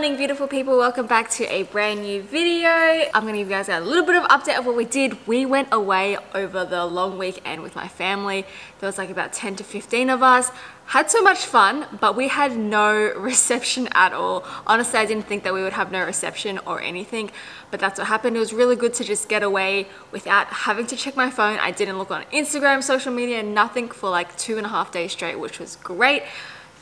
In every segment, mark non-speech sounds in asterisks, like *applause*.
Morning, beautiful people. Welcome back to a brand new video. I'm gonna give you guys a little bit of update of what we did. We went away over the long weekend with my family. There was like about 10 to 15 of us. Had so much fun, but we had no *laughs* reception at all. Honestly, I didn't think that we would have no reception or anything, but that's what happened. It was really good to just get away without having to check my phone. I didn't look on Instagram, social media, nothing for like two and a half days straight, which was great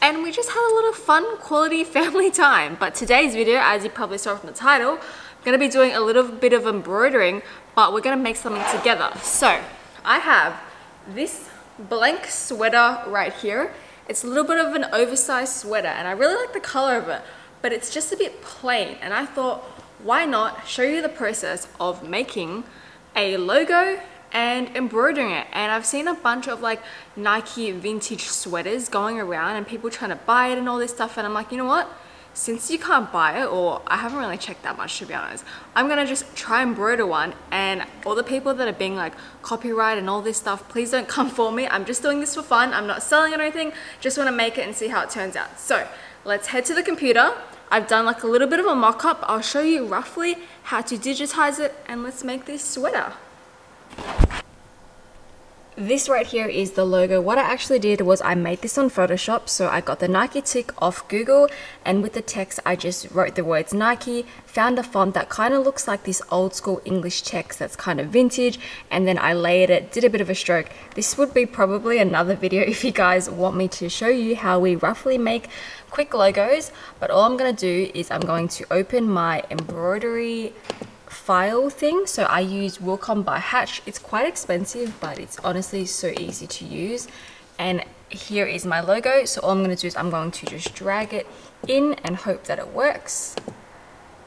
and we just had a little fun quality *laughs* family time. But today's video, as you probably saw from the title, I'm gonna be doing a little bit of embroidering, but we're gonna make something together. So I have this blank sweater right here. It's a little bit of an oversized sweater and I really like the color of it, but it's just a bit plain. And I thought, why not show you the process of making a logo and embroidering it. And I've seen a bunch of like Nike vintage sweaters going around and people trying to buy it and all this stuff and I'm like you know what? Since you can't buy it or I haven't really checked that much to be honest I'm gonna just try embroider one and all the people that are being like copyright and all this stuff please don't *laughs* come for me. I'm just doing this for fun. I'm not selling it or anything. Just want to make it and see how it turns out. So let's head to the computer. I've done like a little bit of a mock-up. I'll show you roughly how to digitize it and let's make this sweater this right here is the logo. What I actually did was I made this on Photoshop. So I got the Nike tick off Google and with the text, I just wrote the words Nike, found a font that kind of looks like this old school English text that's kind of vintage. And then I layered it, did a bit of a stroke. This would be probably another video *laughs* if you guys want me to show you how we roughly make quick logos. But all I'm going to do is I'm going to open my embroidery file thing. So I use Wilcom by Hatch. It's quite expensive, but it's honestly so easy to use. And here is my logo. So all I'm going to do is I'm going to just drag it in and hope that it works.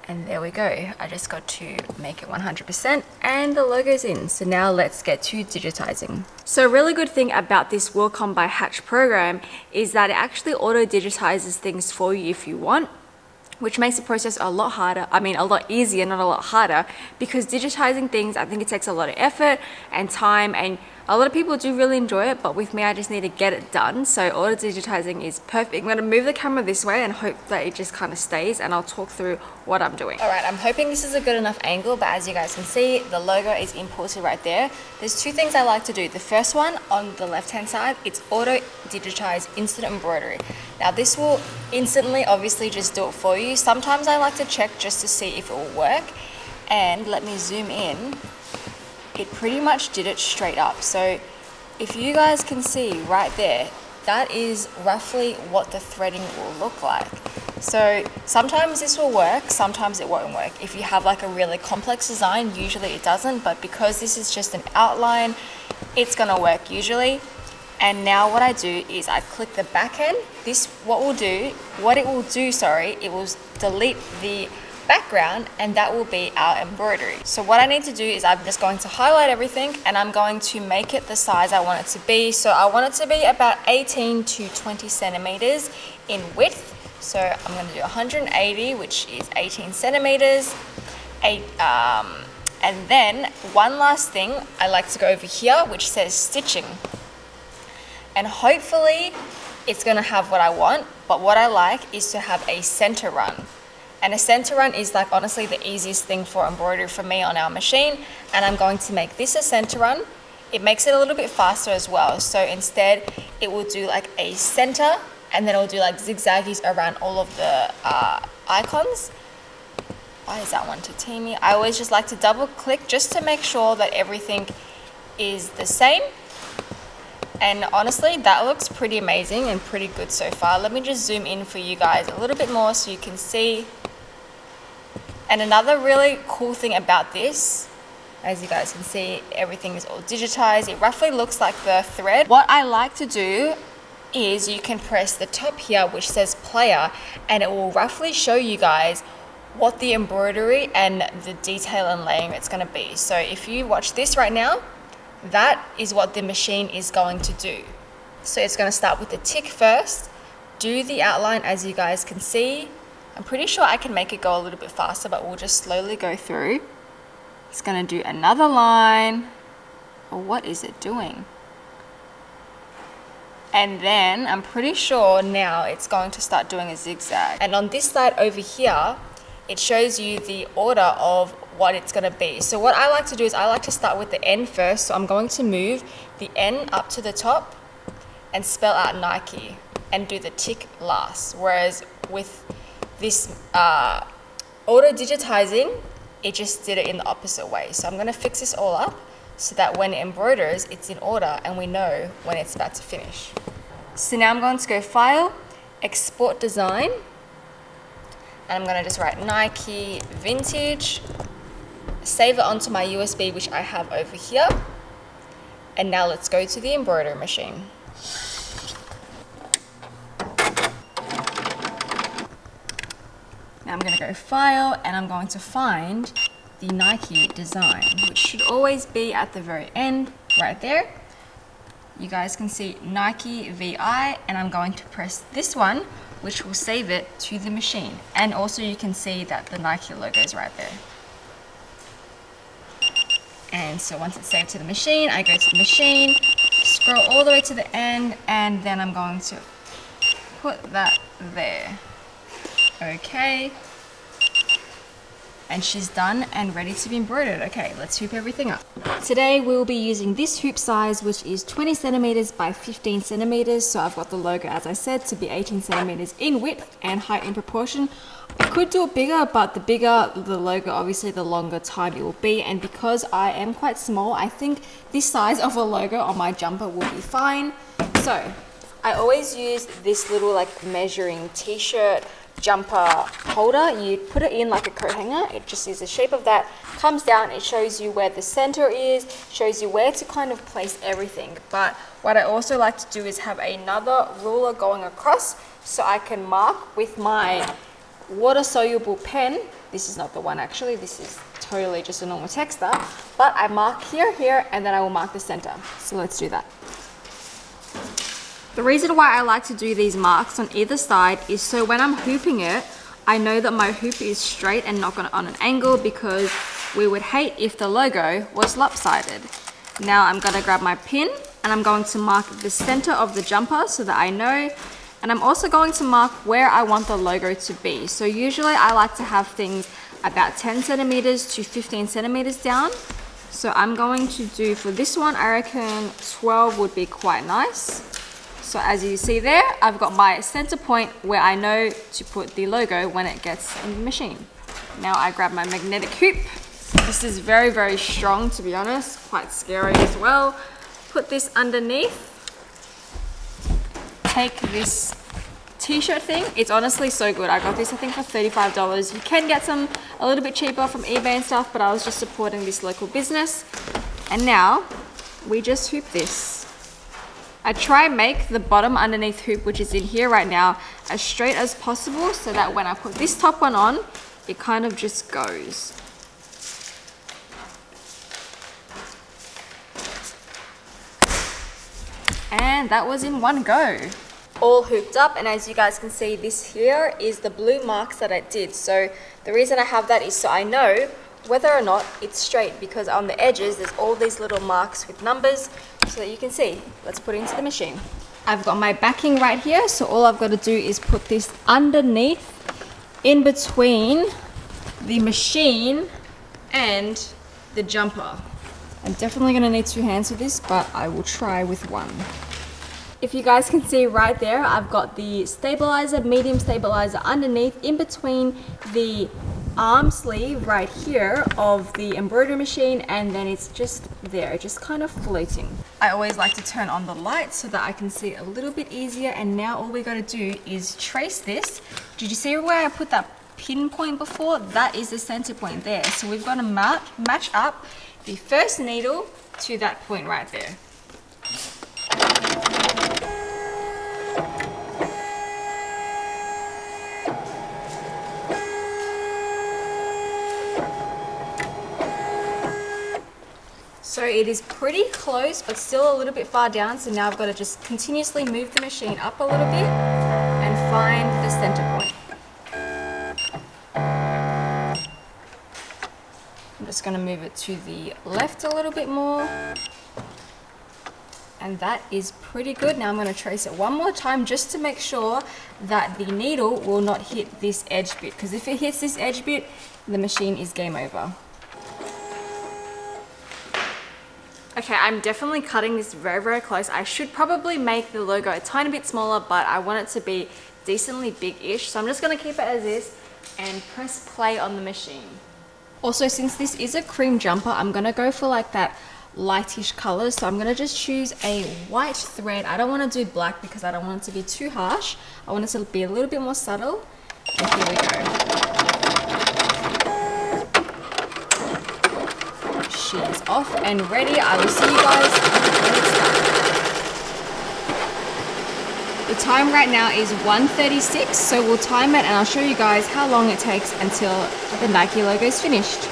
And there we go. I just got to make it 100% and the logo's in. So now let's get to digitizing. So a really good thing about this Wilcom by Hatch program is that it actually auto digitizes things for you if you want which makes the process a lot harder. I mean, a lot easier, not a lot harder, because digitizing things, I think it takes a lot of effort and time and a lot of people do really enjoy it, but with me, I just need to get it done. So auto digitizing is perfect. I'm gonna move the camera this way and hope that it just kind of stays and I'll talk through what I'm doing. All right, I'm hoping this is a good enough angle, but as you guys can see, the logo is imported right there. There's two things I like to do. The first one on the left-hand side, it's auto digitize instant embroidery. Now this will instantly obviously just do it for you. Sometimes I like to check just to see if it will work. And let me zoom in it pretty much did it straight up. So if you guys can see right there, that is roughly what the threading will look like. So sometimes this will work, sometimes it won't work. If you have like a really complex design, usually it doesn't, but because this is just an outline, it's gonna work usually. And now what I do is I click the back end. This, what will do, what it will do, sorry, it will delete the background and that will be our embroidery. So what I need to do is I'm just going to highlight everything and I'm going to make it the size I want it to be. So I want it to be about 18 to 20 centimeters in width. So I'm going to do 180, which is 18 centimeters. Eight, um, and then one last thing, I like to go over here, which says stitching. And hopefully it's going to have what I want, but what I like is to have a center run. And a center run is like honestly the easiest thing for embroidery for me on our machine. And I'm going to make this a center run. It makes it a little bit faster as well. So instead it will do like a center and then it'll do like zigzaggies around all of the uh, icons. Why is that one Tatimi? I always just like to double click just to make sure that everything is the same. And honestly, that looks pretty amazing and pretty good so far. Let me just zoom in for you guys a little bit more so you can see and another really cool thing about this, as you guys can see, everything is all digitized. It roughly looks like the thread. What I like to do is you can press the top here, which says player, and it will roughly show you guys what the embroidery and the detail and layering it's gonna be. So if you watch this right now, that is what the machine is going to do. So it's gonna start with the tick first, do the outline as you guys can see, I'm pretty sure I can make it go a little bit faster, but we'll just slowly go through. It's gonna do another line. Or what is it doing? And then I'm pretty sure now it's going to start doing a zigzag. And on this side over here, it shows you the order of what it's going to be. So what I like to do is I like to start with the N first. So I'm going to move the N up to the top and spell out Nike and do the tick last. Whereas with this uh, auto digitizing, it just did it in the opposite way. So I'm going to fix this all up so that when it embroiders, it's in order and we know when it's about to finish. So now I'm going to go File, Export Design, and I'm going to just write Nike Vintage, save it onto my USB, which I have over here. And now let's go to the embroidery machine. I'm going to go File, and I'm going to find the Nike design, which should always be at the very end, right there. You guys can see Nike VI, and I'm going to press this one, which will save it to the machine. And also you can see that the Nike logo is right there. And so once it's saved to the machine, I go to the machine, scroll all the way to the end, and then I'm going to put that there. Okay, and she's done and ready to be embroidered. Okay, let's hoop everything up. Today we'll be using this hoop size which is 20 centimeters by 15 centimeters. So I've got the logo as I said to be 18 centimeters in width and height in proportion. I could do it bigger but the bigger the logo obviously the longer time it will be and because I am quite small I think this size of a logo on my jumper will be fine. So I always use this little like measuring t-shirt jumper holder. You put it in like a coat hanger. It just is the shape of that. Comes down, it shows you where the center is, shows you where to kind of place everything. But what I also like to do is have another ruler going across so I can mark with my water soluble pen. This is not the one actually, this is totally just a normal texter. But I mark here, here, and then I will mark the center. So let's do that. The reason why I like to do these marks on either side is so when I'm hooping it, I know that my hoop is straight and not on an angle because we would hate if the logo was lopsided. Now I'm gonna grab my pin and I'm going to mark the center of the jumper so that I know and I'm also going to mark where I want the logo to be. So usually I like to have things about 10 centimeters to 15 centimeters down. So I'm going to do, for this one, I reckon 12 would be quite nice. So as you see there, I've got my center point where I know to put the logo when it gets in the machine. Now I grab my magnetic hoop. This is very, very strong to be honest, quite scary as well. Put this underneath. Take this t-shirt thing. It's honestly so good. I got this I think for $35. You can get some a little bit cheaper from eBay and stuff, but I was just supporting this local business. And now we just hoop this. I try and make the bottom underneath hoop, which is in here right now, as straight as possible so that when I put this top one on, it kind of just goes. And that was in one go. All hooped up and as you guys can see this here is the blue marks that I did. So the reason I have that is so I know whether or not it's straight because on the edges there's all these little marks with numbers so that you can see. Let's put it into the machine. I've got my backing right here so all I've got to do is put this underneath in between the machine and the jumper. I'm definitely going to need two hands for this but I will try with one. If you guys can see right there, I've got the stabilizer, medium stabilizer underneath in between the arm sleeve right here of the embroidery machine and then it's just there, just kind of floating. I always like to turn on the light so that I can see a little bit easier and now all we gotta do is trace this. Did you see where I put that pinpoint before? That is the center point there. So we've got to match, match up the first needle to that point right there. So it is pretty close, but still a little bit far down. So now I've got to just continuously move the machine up a little bit and find the center point. I'm just going to move it to the left a little bit more. and that is pretty good. Now I'm going to trace it one more time just to make sure that the needle will not hit this edge bit because if it hits this edge bit, the machine is game over. Okay, I'm definitely cutting this very, very close. I should probably make the logo a tiny bit smaller, but I want it to be decently big-ish. So I'm just gonna keep it as is and press play on the machine. Also, since this is a cream jumper, I'm gonna go for like that lightish color. So I'm gonna just choose a white thread. I don't wanna do black because I don't want it to be too harsh. I want it to be a little bit more subtle. And here we go. She is off and ready. I will see you guys when it's done. The time right now is 1.36, so we'll time it and I'll show you guys how long it takes until the Nike logo is finished.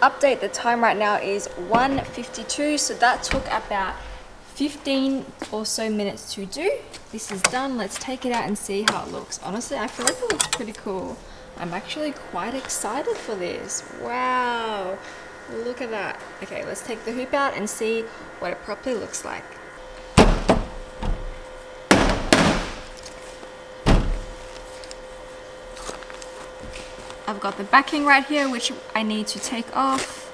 Update, the time right now is 1.52, so that took about 15 or so minutes to do. This is done, let's take it out and see how it looks. Honestly, I feel like it looks pretty cool. I'm actually quite excited for this. Wow, look at that. Okay, let's take the hoop out and see what it properly looks like. I've got the backing right here, which I need to take off.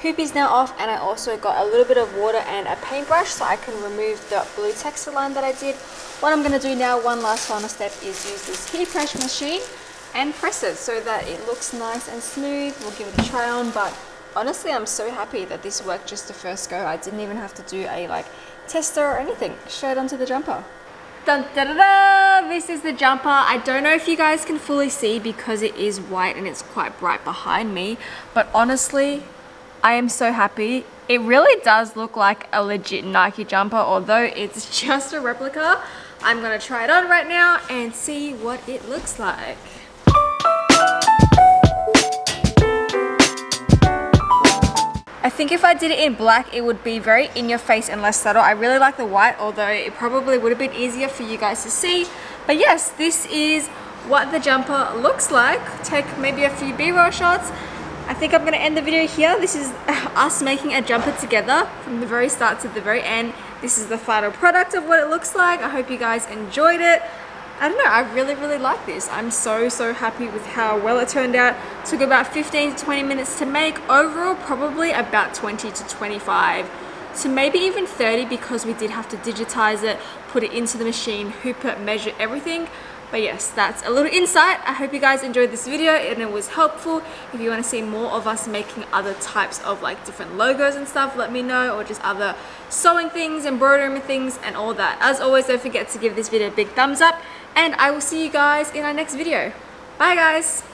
Hoop is now off and I also got a little bit of water and a paintbrush so I can remove the blue texture line that I did. What I'm going to do now, one last final step, is use this heat press machine and press it so that it looks nice and smooth. We'll give it a try on, but honestly, I'm so happy that this worked just the first go. I didn't even have to do a like tester or anything, straight onto the jumper. Dun, da, da, da. This is the jumper. I don't know if you guys can fully see because it is white and it's quite bright behind me, but honestly, I am so happy. It really does look like a legit Nike jumper, although it's *laughs* just a replica. I'm gonna try it on right now and see what it looks like. I think if I did it in black, it would be very in your face and less subtle. I really like the white, although it probably would have been easier for you guys to see. But yes, this is what the jumper looks like. Take maybe a few B-roll shots. I think I'm gonna end the video here. This is *laughs* us making a jumper together from the very start to the very end. This is the final product of what it looks like. I hope you guys enjoyed it. I don't know, I really, really like this. I'm so, so happy with how well it turned out. Took about 15 to 20 minutes to make. Overall, probably about 20 to 25 to maybe even 30 because we did have to digitize it, put it into the machine, hoop it, measure everything. But yes, that's a little insight. I hope you guys enjoyed this video and it was helpful. If you want to see more of us making other types of like different logos and stuff, let me know. Or just other sewing things, embroidering things and all that. As always, don't forget to give this video a big thumbs up and I will see you guys in our next video. Bye guys!